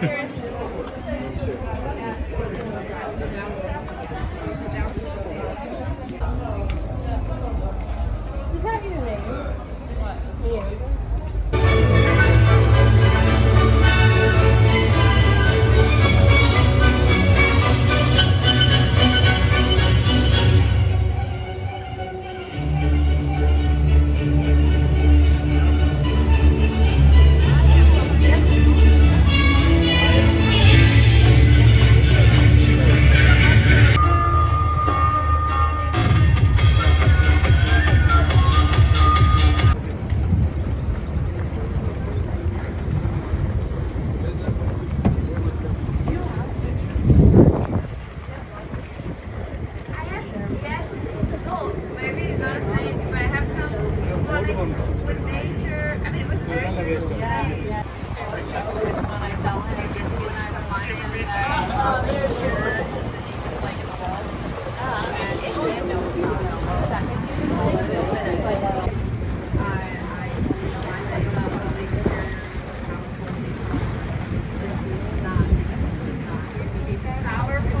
Is that your name? What? Some well, like, with nature. I mean, with nature. Yeah. Powerful,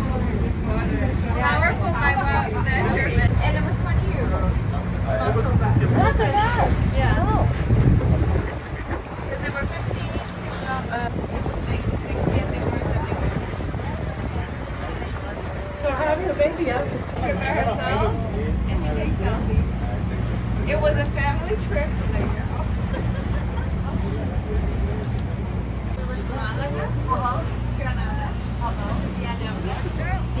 powerful by what measurement, and it was 20 euros. Not so bad. Not so bad. Yeah. Because they were 15, uh, like 60, and they were So having a baby else is for herself, and she takes selfies. It was a family trip. Like. We went to Malaga, Granada, Villanueva,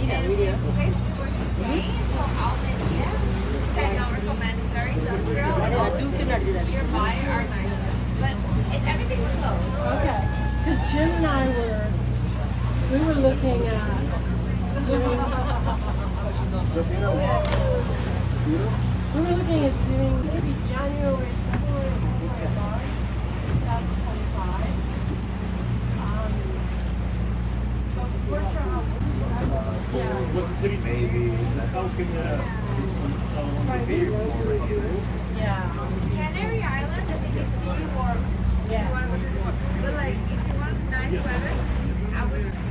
and this place we were to stay called Almeria, which I don't recommend. Very industrial. and all the cities Nearby are nicer, but it, everything's closed. Okay. Because Jim and I were, we were looking at doing, we were looking at doing maybe January, February, February, March, 2025. Um, we're trying, yeah, Maybe how can uh, this one uh, be more yeah, Canary Island, I think it's really warm. yeah. But like, if you want nice weather, I would.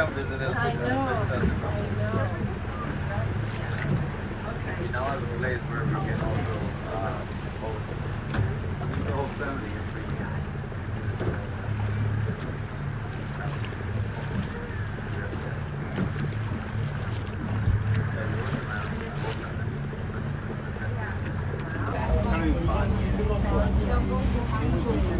come visit us. I know. visit us in I know. We now have a place where we can also uh, host the whole family is free. Not like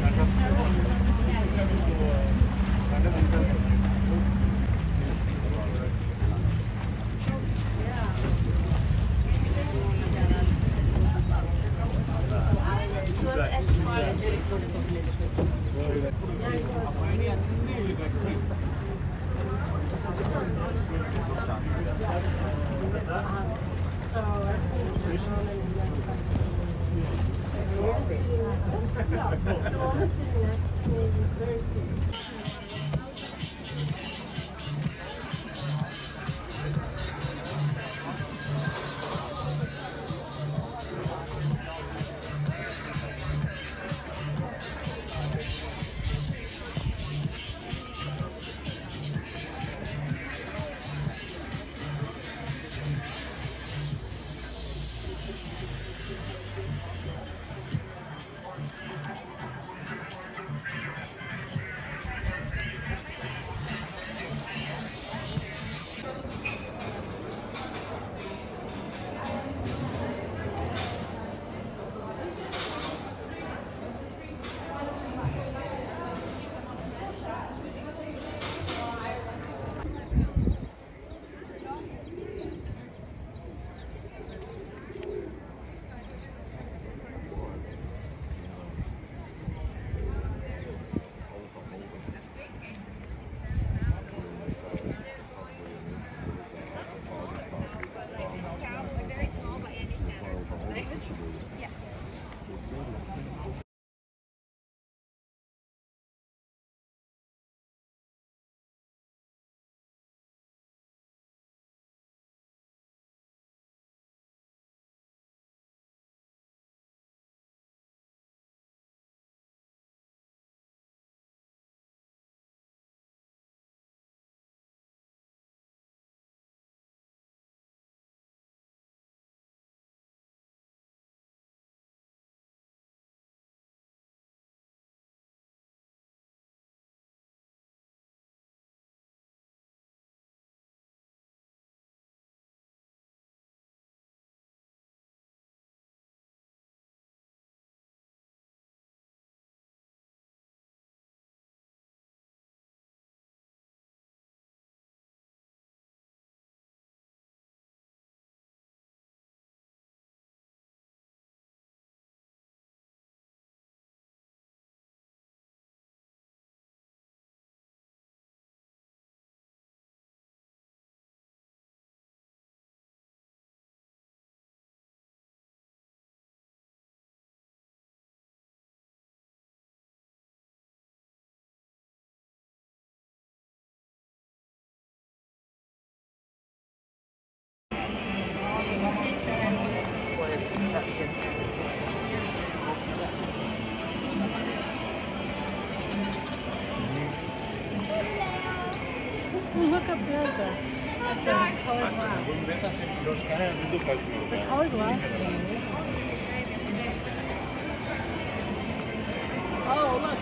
Thursday. The colored glass is amazing. Oh, look,